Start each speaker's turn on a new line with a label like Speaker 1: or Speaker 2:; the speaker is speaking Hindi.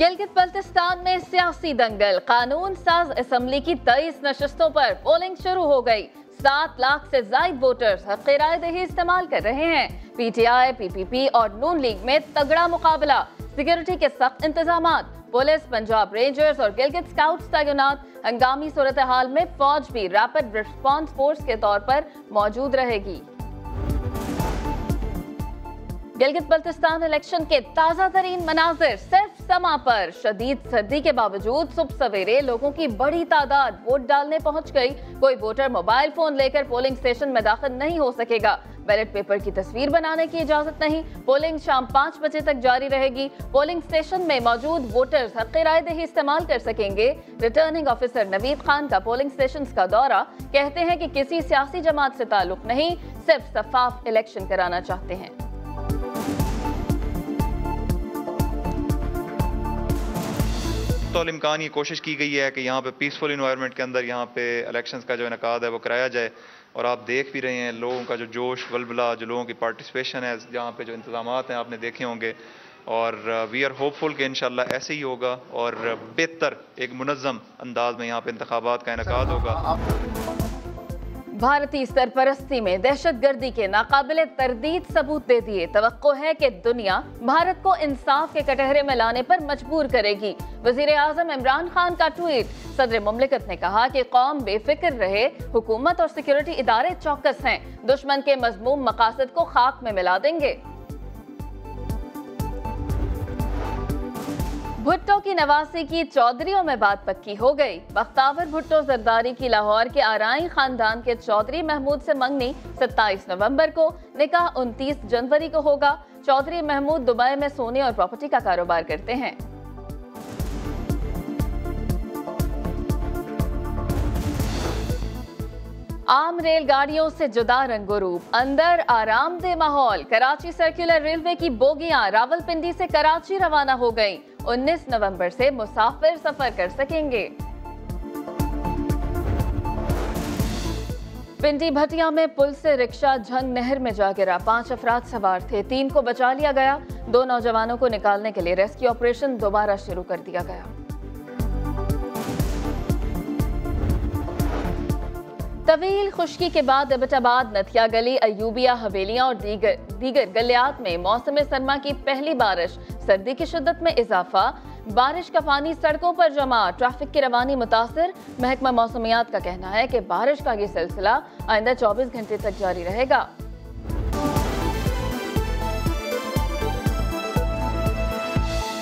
Speaker 1: गिलगित बल्तिस्तान में सियासी दंगल। कानून साज असम्बली की तेईस नशस्तों पर पोलिंग शुरू हो गई। सात लाख से जायद वोटर्स हक राय दही इस्तेमाल कर रहे हैं। पीटीआई, पीपीपी और नून लीग में तगड़ा मुकाबला। सिक्योरिटी के सख्त इंतज़ाम पुलिस पंजाब रेंजर्स और गिलगित स्काउट्स तैनात। हंगामी सूरत हाल में फौज भी रैपिड रिस्पॉन्स फोर्स के तौर पर मौजूद रहेगी। गिलगित बल्तिस्तान इलेक्शन के ताज़ा तरीन मनाजिर सिर्फ़ समा पर शदीद सर्दी के बावजूद सुबह सवेरे लोगों की बड़ी तादाद वोट डालने पहुँच गई। कोई वोटर मोबाइल फ़ोन लेकर पोलिंग स्टेशन में दाखिल नहीं हो सकेगा। बैलेट पेपर की तस्वीर बनाने की इजाज़त नहीं। पोलिंग शाम पाँच बजे तक जारी रहेगी। पोलिंग स्टेशन में मौजूद वोटर्स हक राय दही इस्तेमाल कर सकेंगे। रिटर्निंग ऑफिसर नवीद खान का पोलिंग स्टेशन का दौरा कहते हैं कि किसी सियासी जमात से ताल्लुक नहीं, सिर्फ़ शफाफ इलेक्शन कराना चाहते हैं।
Speaker 2: इम्कान ये कोशिश की गई है कि यहाँ पे पीसफुल इन्वायरमेंट के अंदर यहाँ पे इलेक्शंस का जो इनका है वो कराया जाए। और आप देख भी रहे हैं लोगों का जो जोश वलबला जो लोगों की पार्टिसिपेशन है जहाँ पे जो इंतज़ाम हैं, आपने देखे होंगे। और वी आर होपफुल कि इन ऐसे ही होगा और बेहतर एक मुनज़म अंदाज में यहाँ पे इंतबात का इनका होगा।
Speaker 1: भारतीय सरपरस्ती में दहशत गर्दी के नाकाबिले तरदीद सबूत दे दिए। तो है कि दुनिया भारत को इंसाफ के कटहरे में लाने पर मजबूर करेगी। वज़ीर आज़म इमरान खान का ट्वीट। सदर मुमलिकत ने कहा कि कौम बेफिक्र रहे, हुकूमत और सिक्योरिटी इदारे चौकस हैं। दुश्मन के मजमूम मकासद को खाक में मिला देंगे। भुट्टो की नवासी की चौधरीों में बात पक्की हो गई। बख्तावर भुट्टो जरदारी की लाहौर के आरई खानदान के चौधरी महमूद से मंगनी 27 नवंबर को। निकाह 29 जनवरी को होगा। चौधरी महमूद दुबई में सोने और प्रॉपर्टी का कारोबार करते हैं। आम रेलगाड़ियों से जुदा रंगो रूप अंदर आरामदेह माहौल। कराची सर्कुलर रेलवे की बोगियाँ रावलपिंडी से कराची रवाना हो गईं। 19 नवंबर से मुसाफिर सफ़र कर सकेंगे। पिंडी भटिया में पुल से रिक्शा झंग नहर में जा गिरा। पाँच अफराद सवार थे। तीन को बचा लिया गया। दो नौजवानों को निकालने के लिए रेस्क्यू ऑपरेशन दोबारा शुरू कर दिया गया। तवील खुश्की के बाद अबटाबाद नथिया गली, अयूबिया, हवेलियाँ और दीगर दीगर गलियात में मौसम सरमा की पहली बारिश। सर्दी की शिदत में इजाफा। बारिश का पानी सड़कों पर जमा। ट्रैफ़िक की रवानी मुतासर। महकमा मौसमियात का कहना है कि बारिश का ये सिलसिला आइंदा 24 घंटे तक जारी रहेगा।